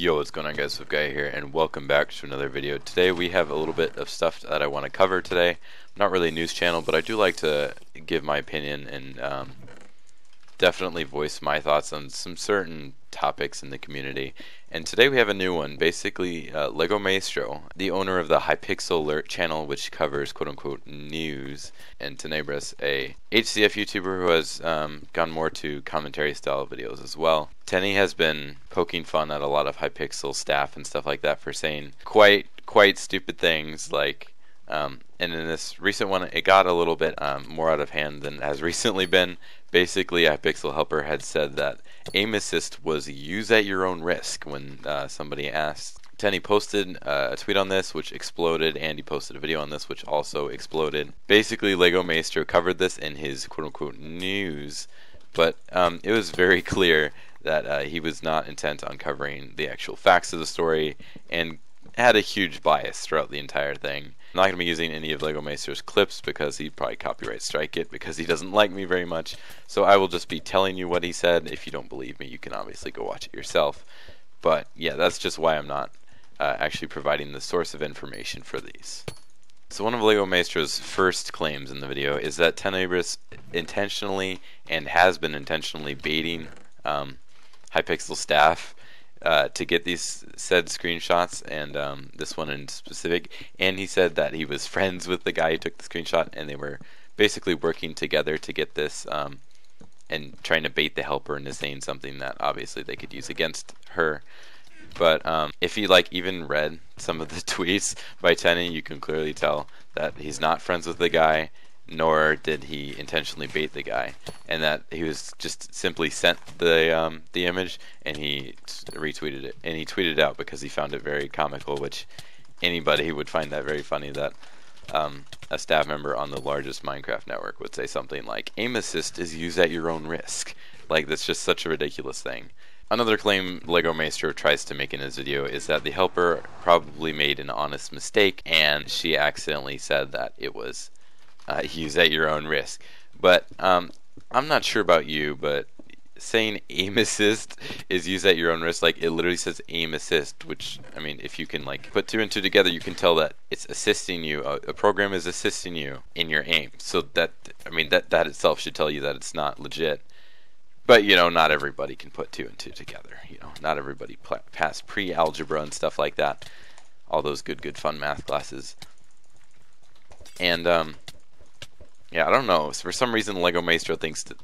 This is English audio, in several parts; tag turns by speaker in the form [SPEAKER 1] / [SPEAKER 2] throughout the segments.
[SPEAKER 1] Yo, what's going on guys, Gaia here, and welcome back to another video. Today we have a little bit of stuff that I want to cover today. Not really a news channel, but I do like to give my opinion and um, definitely voice my thoughts on some certain topics in the community. And today we have a new one. Basically, uh, Lego Maestro, the owner of the Hypixel Alert channel, which covers quote unquote news, and Tenebris, a HCF YouTuber who has um, gone more to commentary style videos as well. Tenny has been poking fun at a lot of Hypixel staff and stuff like that for saying quite quite stupid things like um, and in this recent one, it got a little bit um, more out of hand than has recently been. Basically, Hypixel Helper had said that aim assist was use at your own risk when uh, somebody asked. Tenny posted uh, a tweet on this, which exploded. And Andy posted a video on this, which also exploded. Basically, Lego Maestro covered this in his quote unquote news, but um, it was very clear that uh, he was not intent on covering the actual facts of the story and had a huge bias throughout the entire thing. I'm not going to be using any of Lego Maestro's clips because he'd probably copyright strike it because he doesn't like me very much. So I will just be telling you what he said. If you don't believe me, you can obviously go watch it yourself. But yeah, that's just why I'm not uh, actually providing the source of information for these. So one of Lego Maestro's first claims in the video is that Tenebris intentionally and has been intentionally baiting um, Hypixel staff uh, to get these said screenshots and um, this one in specific. And he said that he was friends with the guy who took the screenshot, and they were basically working together to get this um, and trying to bait the helper into saying something that obviously they could use against her. But um, if you like even read some of the tweets by Tenny, you can clearly tell that he's not friends with the guy nor did he intentionally bait the guy, and that he was just simply sent the um, the image and he retweeted it, and he tweeted it out because he found it very comical, which anybody would find that very funny that um, a staff member on the largest Minecraft network would say something like aim assist is used at your own risk. Like that's just such a ridiculous thing. Another claim Lego Maestro tries to make in his video is that the helper probably made an honest mistake and she accidentally said that it was uh, use at your own risk. But um, I'm not sure about you, but saying aim assist is use at your own risk. Like it literally says aim assist, which I mean, if you can like put two and two together, you can tell that it's assisting you. A, a, program is assisting you in your aim. So that I mean that that itself should tell you that it's not legit. But you know, not everybody can put two and two together. You know, not everybody pl- pass pre-algebra and stuff like that. All those good, good fun math classes. And um, yeah, I don't know. For some reason, Lego Maestro thinks that,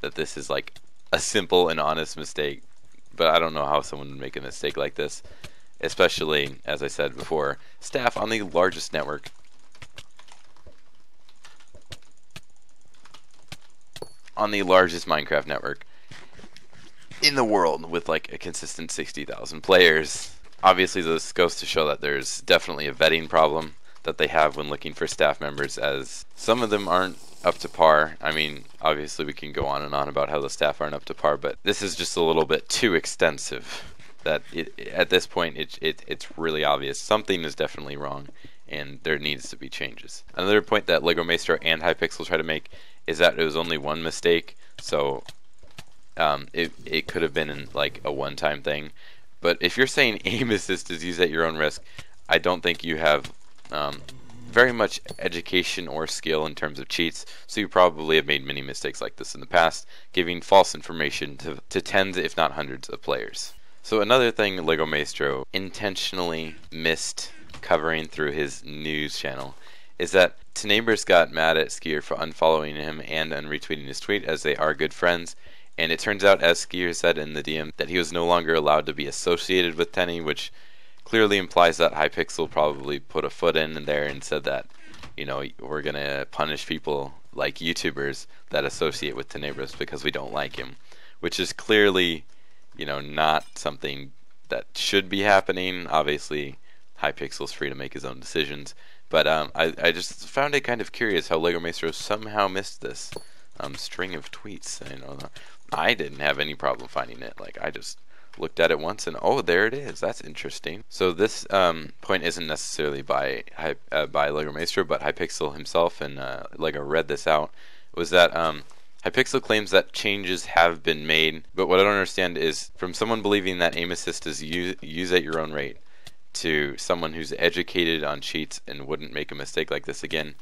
[SPEAKER 1] that this is like a simple and honest mistake, but I don't know how someone would make a mistake like this, especially, as I said before, staff on the largest network. On the largest Minecraft network in the world with like a consistent 60,000 players. Obviously, this goes to show that there's definitely a vetting problem that they have when looking for staff members, as some of them aren't up to par. I mean, obviously, we can go on and on about how the staff aren't up to par, but this is just a little bit too extensive. That it, at this point, it, it, it's really obvious something is definitely wrong, and there needs to be changes. Another point that Lego Maestro and Hypixel try to make is that it was only one mistake, so um, it it could have been like a one-time thing. But if you're saying aim assist is used at your own risk, I don't think you have um, very much education or skill in terms of cheats, so you probably have made many mistakes like this in the past, giving false information to, to tens, if not hundreds, of players. So another thing Lego Maestro intentionally missed covering through his news channel is that Tenebris got mad at Skier for unfollowing him and unretweeting his tweet as they are good friends, and it turns out, as Skier said in the DM, that he was no longer allowed to be associated with Tenny, which clearly implies that Hypixel probably put a foot in there and said that, you know, we're gonna punish people like YouTubers that associate with Tenebris because we don't like him, which is clearly, you know, not something that should be happening. Obviously, Hypixel's free to make his own decisions, but um, I I just found it kind of curious how Lego Maestro somehow missed this um, string of tweets. You know, I didn't have any problem finding it. Like I just looked at it once and oh, there it is. That's interesting. So this um, point isn't necessarily by uh, by Lego Maestro, but Hypixel himself and uh, Lego read this out. Was that um, Hypixel claims that changes have been made, but what I don't understand is from someone believing that aim assist is use, use at your own rate to someone who's educated on cheats and wouldn't make a mistake like this again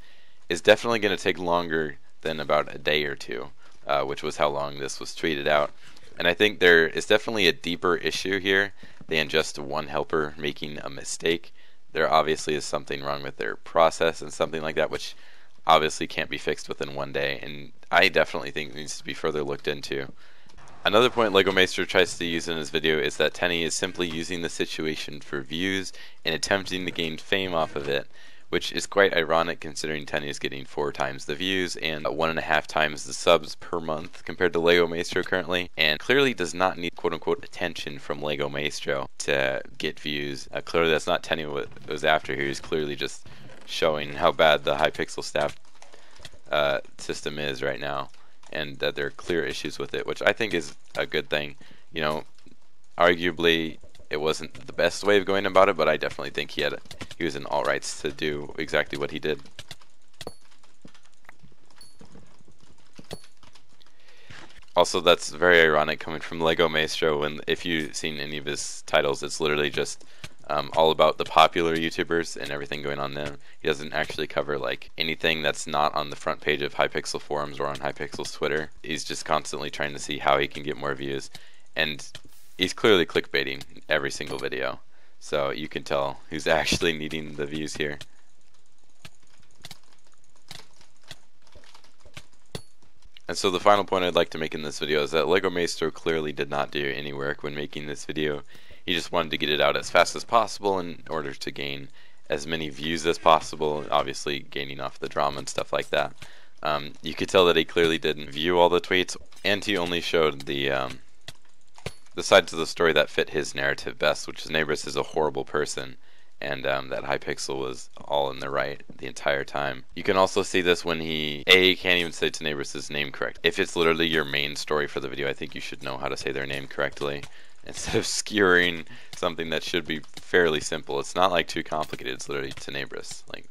[SPEAKER 1] is definitely going to take longer than about a day or two, uh, which was how long this was tweeted out. And I think there is definitely a deeper issue here than just one helper making a mistake. There obviously is something wrong with their process and something like that, which obviously can't be fixed within one day. And I definitely think needs to be further looked into. Another point Lego Meister tries to use in his video is that Tenny is simply using the situation for views and attempting to gain fame off of it, which is quite ironic considering Tenny is getting four times the views and one and a half times the subs per month compared to Lego Maestro currently, and clearly does not need quote unquote attention from Lego Maestro to get views. Uh, clearly, that's not Tenny what was after here. He's clearly just showing how bad the Hypixel staff uh, system is right now, and that there are clear issues with it, which I think is a good thing. You know, arguably it wasn't the best way of going about it, but I definitely think he had he was in all rights to do exactly what he did. Also, that's very ironic coming from Lego Maestro. When if you've seen any of his titles, it's literally just um, all about the popular YouTubers and everything going on there. He doesn't actually cover like anything that's not on the front page of Hypixel forums or on Hypixel's Twitter. He's just constantly trying to see how he can get more views, and he's clearly clickbaiting every single video. So you can tell who's actually needing the views here. And so the final point I'd like to make in this video is that LEGO Maestro clearly did not do any work when making this video. He just wanted to get it out as fast as possible in order to gain as many views as possible, obviously gaining off the drama and stuff like that. Um, you could tell that he clearly didn't view all the tweets, and he only showed the um, the sides of the story that fit his narrative best, which is Tenebris is a horrible person, and um, that Hypixel was all in the right the entire time. You can also see this when he a can't even say Tenebris' name correct. If it's literally your main story for the video, I think you should know how to say their name correctly instead of skewering something that should be fairly simple. It's not like too complicated. It's literally Tenebris. Like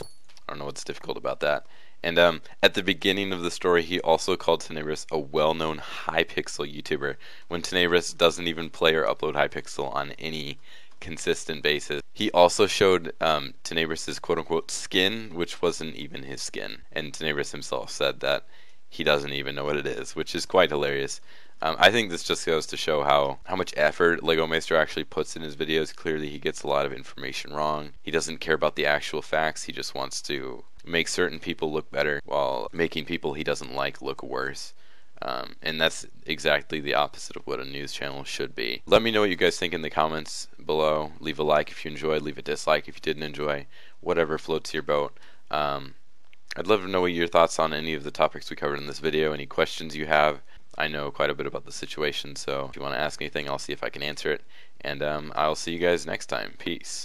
[SPEAKER 1] I don't know what's difficult about that. And um, at the beginning of the story, he also called Tenebris a well-known Hypixel YouTuber when Tenebris doesn't even play or upload Hypixel on any consistent basis. He also showed um, Tenebris' quote-unquote skin, which wasn't even his skin. And Tenebris himself said that he doesn't even know what it is, which is quite hilarious. Um, I think this just goes to show how, how much effort Lego Maestro actually puts in his videos. Clearly, he gets a lot of information wrong. He doesn't care about the actual facts. He just wants to make certain people look better while making people he doesn't like look worse. Um, and that's exactly the opposite of what a news channel should be. Let me know what you guys think in the comments below. Leave a like if you enjoyed, leave a dislike if you didn't enjoy, whatever floats your boat. Um, I'd love to know what your thoughts on any of the topics we covered in this video, any questions you have. I know quite a bit about the situation, so if you want to ask anything, I'll see if I can answer it. And um, I'll see you guys next time. Peace.